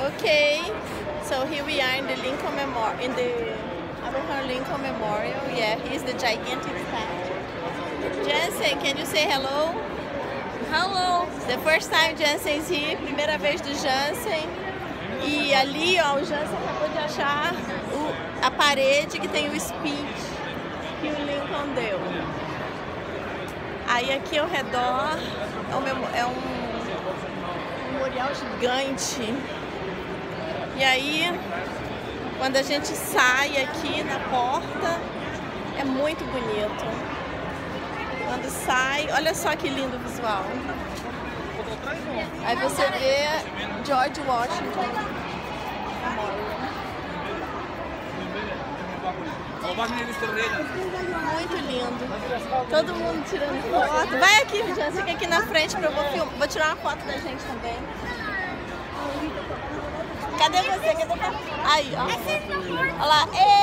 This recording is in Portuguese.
Okay, so here we are in the Lincoln Memorial, in the Abraham Lincoln Memorial. Yeah, he's the gigantic statue. Jansen, can you say hello? Hello. The first time Jansen's here, primeira vez do Jansen. E ali, ó, o Jansen acabou de achar o, a parede que tem o speech que o Lincoln deu. Aí aqui ao redor é um, gigante. E aí, quando a gente sai aqui na porta, é muito bonito. Quando sai, olha só que lindo visual. Aí você vê George Washington. Muito lindo. Todo mundo tirando foto. Vai aqui, Jean, fica aqui na frente pra eu vou, filmar. vou tirar uma foto da gente também. Cadê você? Cadê você? Aí, ó. Olha lá. Ei!